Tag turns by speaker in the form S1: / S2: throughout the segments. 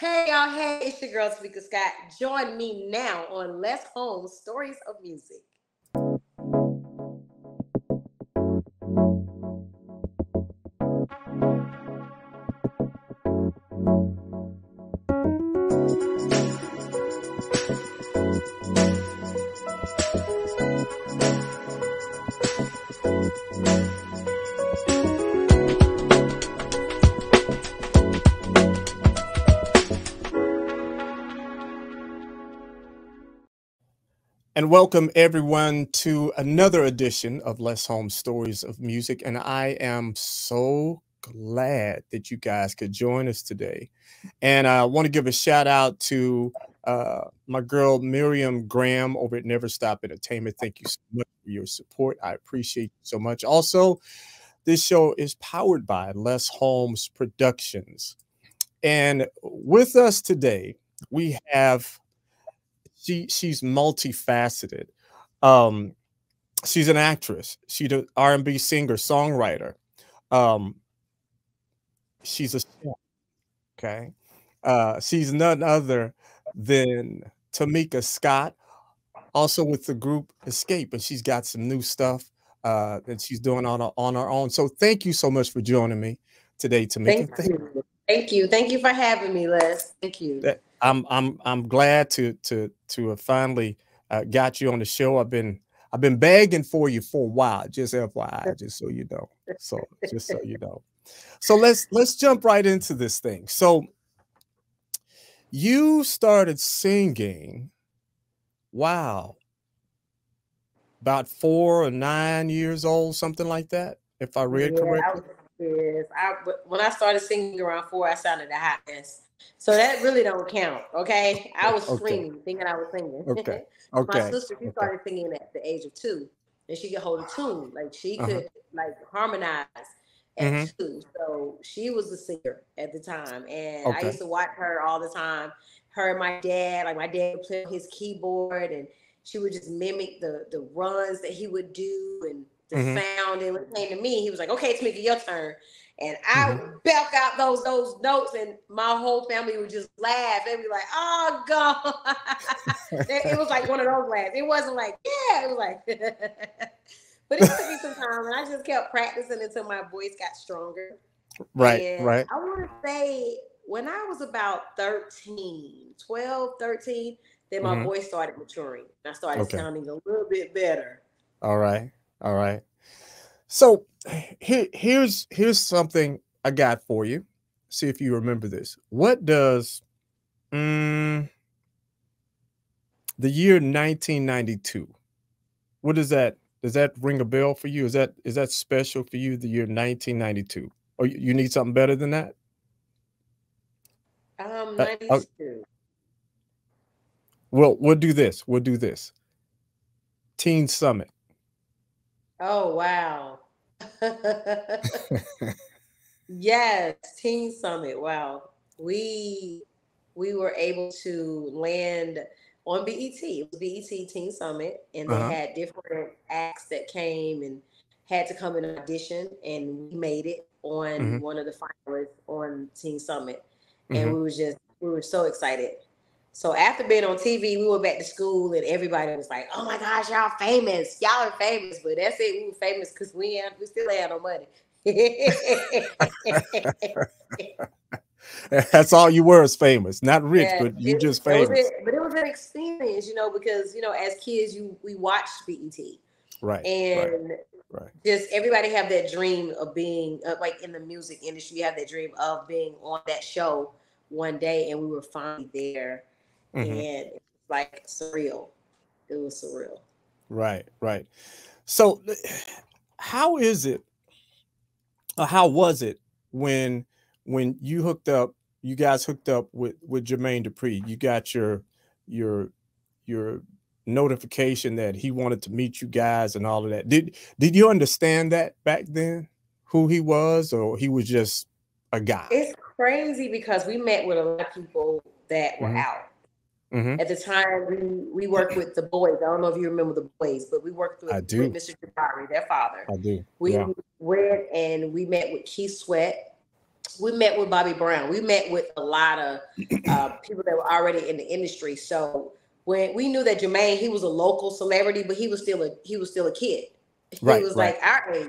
S1: Hey y'all, hey, it's your girl Tamika Scott. Join me now on Les Holmes Stories of Music.
S2: And welcome everyone to another edition of Les Holmes Stories of Music. And I am so glad that you guys could join us today. And I want to give a shout out to uh, my girl Miriam Graham over at Never Stop Entertainment. Thank you so much for your support. I appreciate you so much. Also, this show is powered by Les Holmes Productions. And with us today, we have she she's multifaceted. Um, she's an actress. She's an R&B singer, songwriter. Um, she's a. Okay. Uh, she's none other than Tamika Scott, also with the group Xscape, and she's got some new stuff uh, that she's doing on her, on her own. So thank you so much for joining me today, Tamika.
S1: Thank you. Thank you. Thank you for having me, Les. Thank you.
S2: That, I'm I'm I'm glad to to to have finally uh, got you on the show. I've been I've been begging for you for a while, just FYI, just so you know. So just so you know. So let's let's jump right into this thing. So you started singing, wow, about four or nine years old, something like that, if I read yeah, correctly.
S1: I yes, I when I started singing around four, I sounded a hot mess. So that really don't count. Okay. I was screaming, thinking I was singing.
S2: Okay. Okay.
S1: My sister, she okay. started singing at the age of two. And she could hold a tune. Like she uh-huh. could uh-huh. like harmonize at mm-hmm. two. So she was a singer at the time. And okay. I used to watch her all the time. Her and my dad, like my dad would play his keyboard and she would just mimic the the runs that he would do and the mm-hmm. sound. And when it came to me, he was like, okay, Tamika, your turn and I mm-hmm. belk out those those notes, and my whole family would just laugh. They'd be like, "Oh God!" it was like one of those laughs. It wasn't like, "Yeah," it was like. but it took me some time, and I just kept practicing until my voice got stronger.
S2: Right,
S1: and
S2: right.
S1: I want to say when I was about 13, 12, 13, then my mm-hmm. voice started maturing. I started okay. sounding a little bit better.
S2: All right, all right. So here, here's here's something I got for you. See if you remember this. What does um, the year 1992? What does that does that ring a bell for you? Is that is that special for you? The year 1992, or you need something better than that?
S1: Um, 92. Uh, uh,
S2: well, we'll do this. We'll do this. Teen Summit.
S1: Oh wow. yes, Teen Summit. Wow. We we were able to land on BET. It was BET Teen Summit, and they uh-huh. had different acts that came and had to come and audition, and we made it on mm-hmm. one of the finalists on Teen Summit, and mm-hmm. we was just we were so excited. So after being on TV, we went back to school, and everybody was like, "Oh my gosh, y'all famous! Y'all are famous!" But that's it. We were famous because we had, we still had no money.
S2: that's all you were is famous, not rich, yeah, but you it, just famous.
S1: It, but it was an experience, you know, because you know, as kids, you we watched BET,
S2: right,
S1: and
S2: right, right.
S1: just everybody have that dream of being uh, like in the music industry. You have that dream of being on that show one day, and we were finally there mm-hmm. and like surreal. It was surreal.
S2: Right, right. So, how is it? Or how was it when when you hooked up? You guys hooked up with with Jermaine Dupri. You got your your your notification that he wanted to meet you guys and all of that. Did did you understand that back then? Who he was, or he was just a guy?
S1: It's crazy because we met with a lot of people that were mm-hmm. out Mm-hmm. At the time, we we worked with the boys. I don't know if you remember the boys, but we worked with, with Mr. Jabari, their father.
S2: I do.
S1: We
S2: yeah.
S1: went and we met with Keith Sweat. we met with Bobby Brown. We met with a lot of uh, people that were already in the industry. So when we knew that Jermaine, he was a local celebrity, but he was still a he was still a kid. He right, was right. like our age.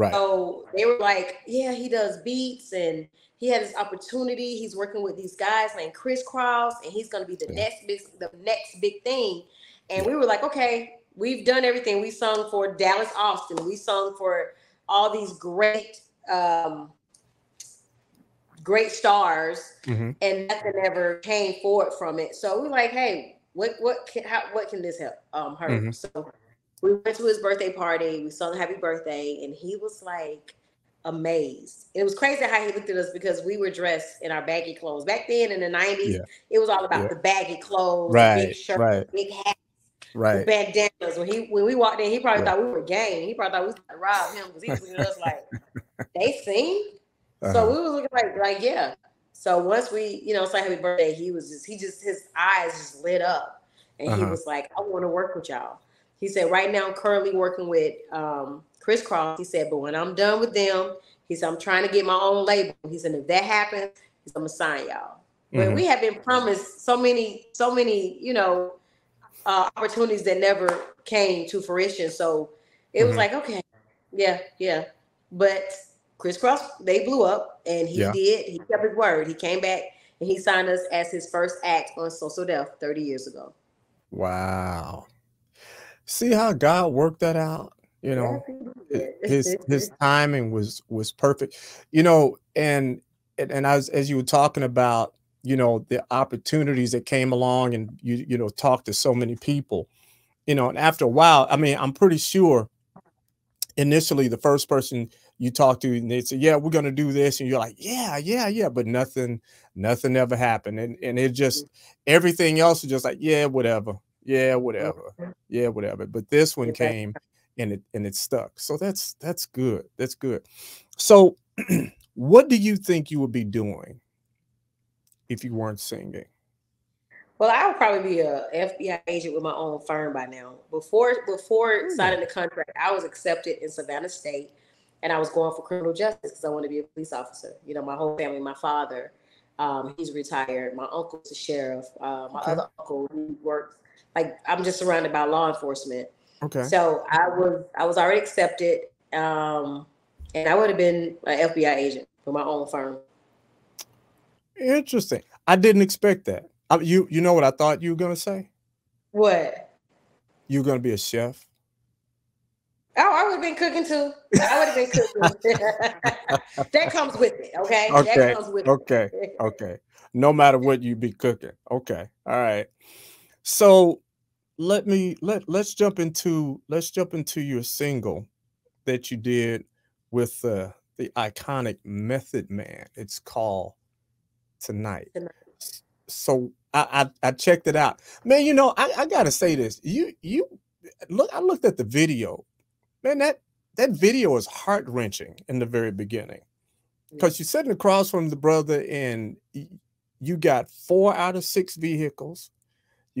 S1: Right. So they were like, yeah, he does beats and he had this opportunity. He's working with these guys named Kris Kross, and he's gonna be the yeah. next big the next big thing. And we were like, okay, we've done everything. We sung for Dallas Austin. We sung for all these great um, great stars, mm-hmm. and nothing ever came forward from it. So we're like, hey, what what can how, what can this help um her? Mm-hmm. So we went to his birthday party. We sung Happy Birthday, and he was like amazed. It was crazy how he looked at us because we were dressed in our baggy clothes. Back then in the 90s, yeah. it was all about yeah. the baggy clothes, right, big shirts, right. big hats, right. bandanas. When he when we walked in, he probably right. thought we were gang. He probably thought we was gonna rob him because he was looking at us like they sing. Uh-huh. So we was looking like like yeah. So once we, you know, say happy birthday, he was just he just his eyes just lit up. And uh-huh. he was like, I want to work with y'all. He said, right now I'm currently working with um, Kris Kross. He said, but when I'm done with them, he said, I'm trying to get my own label. He said, if that happens, he's gonna sign y'all. Mm-hmm. But we have been promised so many, so many, you know, uh, opportunities that never came to fruition. So it mm-hmm. was like, okay, yeah, yeah. But Kris Kross, they blew up, and he yeah. did. He kept his word. He came back and he signed us as his first act on So So Def 30 years ago.
S2: Wow. See how God worked that out? You know, his his timing was was perfect. You know, and and, as as you were talking about, you know, the opportunities that came along, and you you know talked to so many people, you know, and after a while, I mean, I'm pretty sure initially the first person you talk to and they say, Yeah, we're gonna do this, and you're like, Yeah, yeah, yeah, but nothing, nothing ever happened. And and it just everything else is just like, yeah, whatever. Yeah, whatever. Yeah, whatever. But this one came and it and it stuck. So that's that's good. That's good. So what do you think you would be doing if you weren't singing?
S1: Well, I would probably be a FBI agent with my own firm by now. Before before signing the contract, I was accepted in Savannah State and I was going for criminal justice because I wanted to be a police officer. You know, my whole family, my father, um, he's retired. My uncle's a sheriff. Uh, my okay. other uncle, he works like I'm just surrounded by law enforcement. Okay. So I was I was already accepted, um, and I would have been an FBI agent for my own firm.
S2: Interesting. I didn't expect that. I, you you know what I thought you were gonna say?
S1: What?
S2: You're gonna be a chef.
S1: Oh, I would have been cooking too. I would have been cooking. that comes with it. Okay.
S2: Okay. That comes with okay. It. okay. No matter what you be cooking. Okay. All right. So let me let let's jump into let's jump into your single that you did with uh, the iconic Method Man. It's called Tonight. Tonight. So I, I, I checked it out, man. You know I, I gotta say this. You you look. I looked at the video man, that that video is heart wrenching in the very beginning because you're sitting across from the brother and you got four out of six vehicles,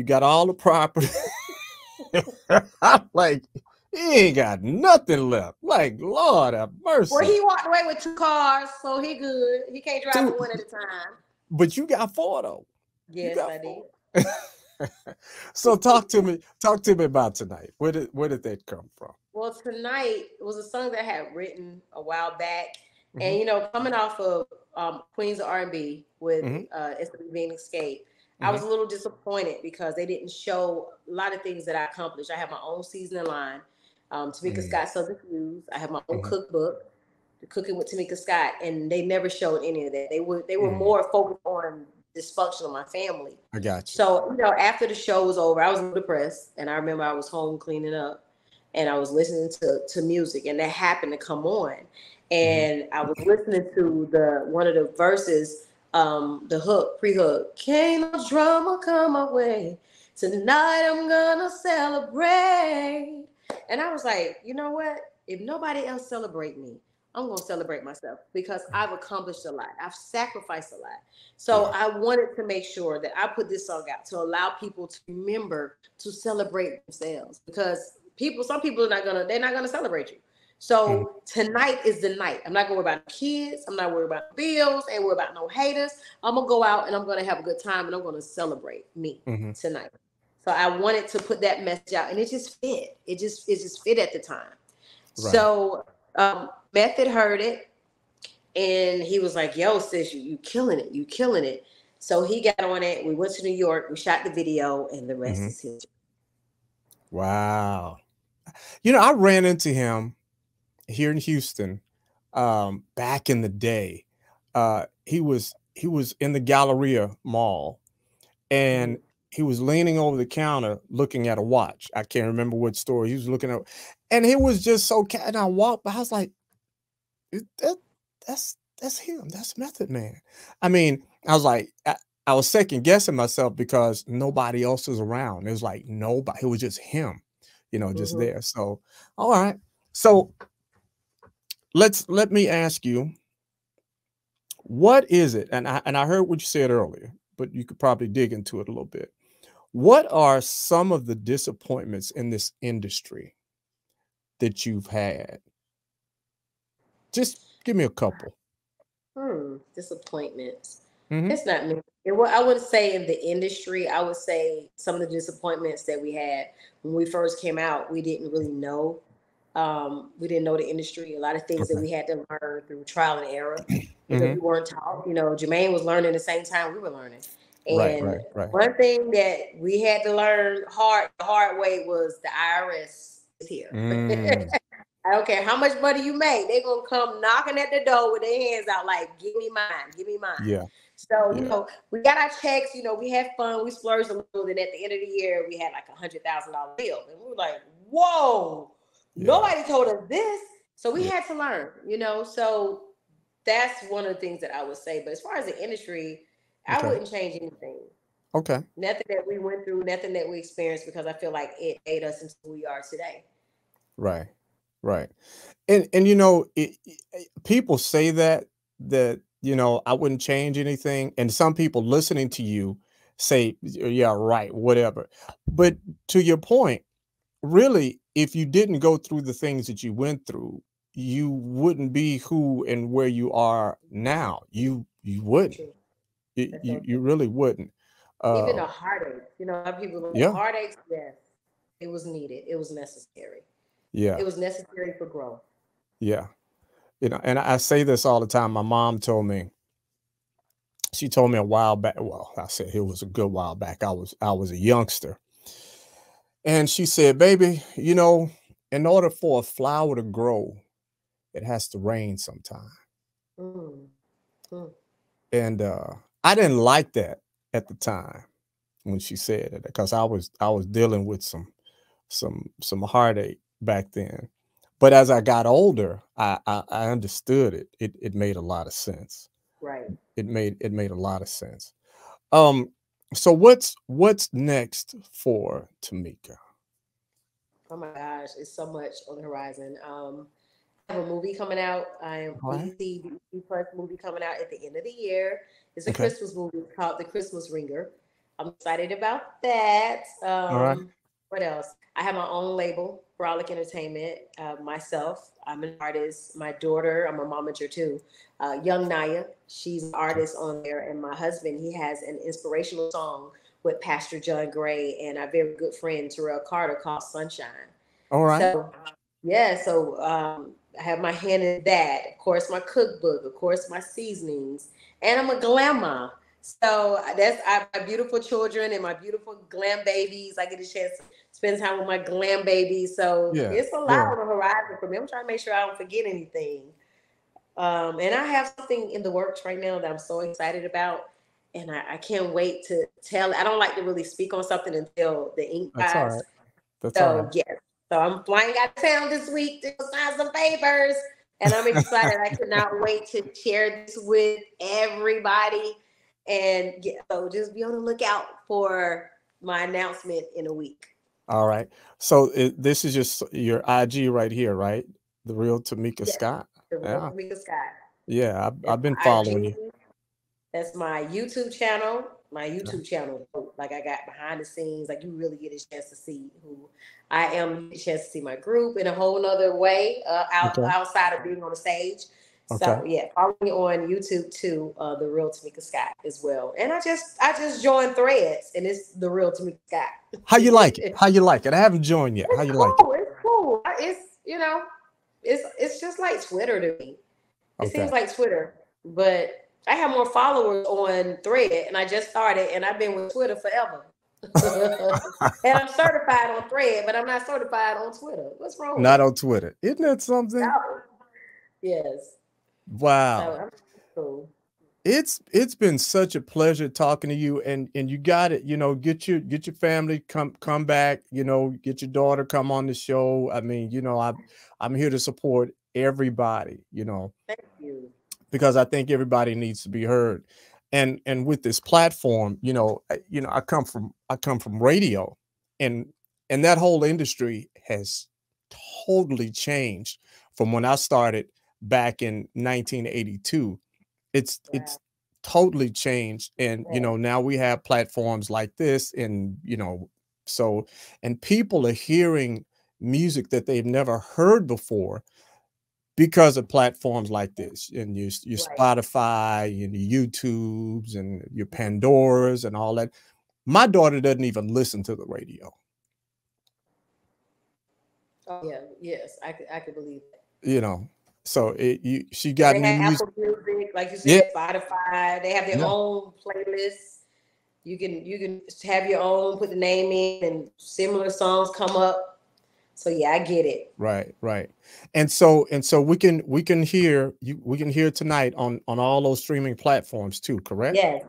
S2: you got all the property. I'm like, he ain't got nothing left. Like, Lord have mercy.
S1: Well, he walked away with two cars, so he good. He can't drive two. one at a time.
S2: But you got four though.
S1: Yes, I did.
S2: so talk to me. Talk to me about tonight. Where did where did that come from?
S1: Well, tonight was a song that I had written a while back, mm-hmm. and you know, coming off of um, Queens of R and B with mm-hmm. uh, "It's Being Xscape," mm-hmm. I was a little disappointed because they didn't show a lot of things that I accomplished. I have my own seasoning line, um, Tamika mm-hmm. Scott Southern Foods. I have my own mm-hmm. cookbook, the Cooking with Tamika Scott, and they never showed any of that. They were they were mm-hmm. more focused on dysfunction of my family.
S2: I got you.
S1: So you know, after the show was over, I was depressed, and I remember I was home cleaning up and I was listening to to music, and that happened to come on, mm-hmm. and I was listening to the one of the verses, um, the hook, pre-hook. Can't no drama come my way. tonight. I'm gonna celebrate, and I was like, you know what? If nobody else celebrate me, I'm gonna celebrate myself because I've accomplished a lot. I've sacrificed a lot. So yeah. I wanted to make sure that I put this song out to allow people to remember to celebrate themselves because people, some people are not gonna, they're not gonna celebrate you. So tonight is the night. I'm not gonna worry about kids. I'm not worried about bills. Ain't worried about no haters. I'm gonna go out and I'm gonna have a good time and I'm gonna celebrate me mm-hmm. tonight. So I wanted to put that message out, and it just fit. It just it just fit at the time. Right. So um, Method heard it, and he was like, "Yo, sis, you you killing it. You killing it." So he got on it. We went to New York. We shot the video, and the rest mm-hmm. is history.
S2: Wow. You know, I ran into him here in Houston um, back in the day. Uh, he was he was in the Galleria Mall, and mm-hmm he was leaning over the counter looking at a watch. I can't remember what store he was looking at, and he was just so. And I walked, but I was like, that, "That's that's him. That's Method Man." I mean, I was like, I, I was second guessing myself because nobody else was around. It was like nobody. It was just him, you know, just mm-hmm. there. So, all right. So, let's let me ask you, what is it? And I and I heard what you said earlier, but you could probably dig into it a little bit. What are some of the disappointments in this industry that you've had? Just give me a couple.
S1: Hmm, disappointments. Mm-hmm. It's not me. It, well, I would say in the industry, I would say some of the disappointments that we had when we first came out, we didn't really know. Um, we didn't know the industry. A lot of things okay. that we had to learn through trial and error. Mm-hmm. We weren't taught. You know, Jermaine was learning the same time we were learning. And right, right, right. one thing that we had to learn hard the hard way was the IRS is here. Mm. I don't care how much money you make, they're gonna come knocking at the door with their hands out, like, give me mine, give me mine.
S2: Yeah.
S1: So, yeah. you know, we got our checks, you know, we had fun, we splurged a little, and at the end of the year, we had like a hundred thousand dollar bill. And we were like, whoa, yeah. nobody told us this. So we yeah. had to learn, you know. So that's one of the things that I would say. But as far as the industry, I wouldn't change anything.
S2: Okay.
S1: Nothing that we went through, nothing that we experienced, because I feel like it made us into who we are today.
S2: Right. Right. And and you know, it, it, people say that that you know I wouldn't change anything, and some people listening to you say, "Yeah, right, whatever." But to your point, really, if you didn't go through the things that you went through, you wouldn't be who and where you are now. You you wouldn't. You, you really wouldn't.
S1: Uh, Even a heartache, you know, people yeah. heartaches, yes, it was needed. It was necessary.
S2: Yeah.
S1: It was necessary for growth.
S2: Yeah. You know, and I say this all the time. My mom told me, she told me a while back. Well, I said it was a good while back. I was I was a youngster. And she said, baby, you know, in order for a flower to grow, it has to rain sometime. Mm. Mm. And uh I didn't like that at the time when she said it because I was I was dealing with some some some heartache back then. But as I got older, I, I, I understood it. It it made a lot of sense.
S1: Right.
S2: It made it made a lot of sense. Um. So what's what's next for Tamika?
S1: Oh my gosh, it's so much on the horizon. Um, I have a movie coming out. I am right. the first movie coming out at the end of the year. It's a okay. Christmas movie called The Christmas Ringer. I'm excited about that. Um, All right. What else? I have my own label, Frolic Entertainment. Uh, myself, I'm an artist. My daughter, I'm a momager too. Uh, Young Naya, she's an artist on there, and my husband, he has an inspirational song with Pastor John Gray and our very good friend Terrell Carter called Sunshine.
S2: All right.
S1: So, yeah, so um, I have my hand in that. Of course, my cookbook. Of course, my seasonings and I'm a grandma. So that's I, my beautiful children and my beautiful glam babies. I get a chance to spend time with my glam baby. So yeah, it's a lot yeah. on the horizon for me. I'm trying to make sure I don't forget anything. Um, and I have something in the works right now that I'm so excited about. And I, I can't wait to tell. I don't like to really speak on something until the ink
S2: dries. That's all right. That's
S1: so,
S2: all right.
S1: yes. So I'm flying out of town this week to sign some papers and I'm excited. I cannot wait to share this with everybody. And yeah, so just be on the lookout for my announcement in a week.
S2: All right. So it, this is just your IG right here, right? The real Tamika yes, Scott.
S1: The real yeah. Tamika Scott.
S2: Yeah, I've, I've been following IG. you.
S1: That's my YouTube channel. my YouTube channel. Like I got behind the scenes, like you really get a chance to see who I am, a chance to see my group in a whole other way, uh, out, okay. outside of being on the stage. Okay. So yeah, follow me on YouTube too, uh, the real Tamika Scott as well. And I just I just joined Threads, and it's the real Tamika Scott.
S2: How you like it? How you like it? I haven't joined yet. How you
S1: cool.
S2: like
S1: it? It's cool. It's you know, it's it's just like Twitter to me. It okay. seems like Twitter, but I have more followers on Thread, and I just started, and I've been with Twitter forever. and I'm certified on Thread, but I'm not certified on Twitter. What's wrong?
S2: Not on Twitter. Isn't that something? No.
S1: Yes.
S2: Wow. So it's it's been such a pleasure talking to you and and you got it you know get your get your family come come back you know get your daughter come on the show. I mean you know i i'm here to support everybody you know.
S1: Thank you.
S2: Because i think everybody needs to be heard. And and with this platform you know you know i come from i come from radio and and that whole industry has totally changed from when i started back in 1982 it's yeah. it's totally changed and you know now we have platforms like this and you know so and people are hearing music that they've never heard before because of platforms like this and your, your right. spotify and your youtubes and your pandoras and all that. My daughter doesn't even listen to the radio.
S1: Oh yeah yes i could i could believe
S2: that. You know so it, you, she got
S1: they have music. Apple Music, like you said, yeah. Spotify. They have their yeah. own playlists. You can you can have your own, put the name in, and similar songs come up. So yeah, I get it.
S2: Right, right. And so and so we can we can hear you we can hear tonight on on all those streaming platforms too, correct?
S1: Yes.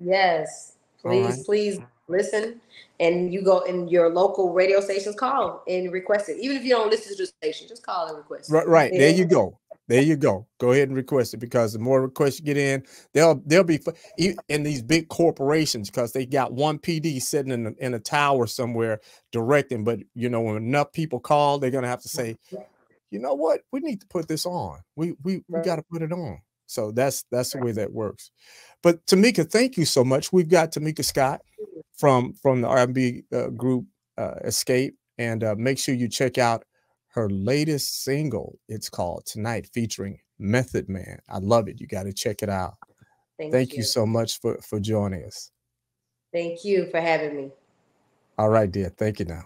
S1: Yes. Please, right. please listen. And you go in your local radio stations, call and request it. Even if you don't listen to the station, just call and request
S2: it. Right, right. There you go. There you go. Go ahead and request it because the more requests you get in, they'll they'll be in these big corporations because they got one PD sitting in a, in a tower somewhere directing. But you know, when enough people call, they're gonna have to say, you know what, we need to put this on. We we we got to put it on. So that's that's the way that works. But Tamika, thank you so much. We've got Tamika Scott from from the R&B uh, group uh, Xscape, and uh, make sure you check out her latest single. It's called Tonight, featuring Method Man. I love it. You got to check it out. Thank, Thank you. you so much for for joining us.
S1: Thank you for having me.
S2: All right, dear. Thank you now.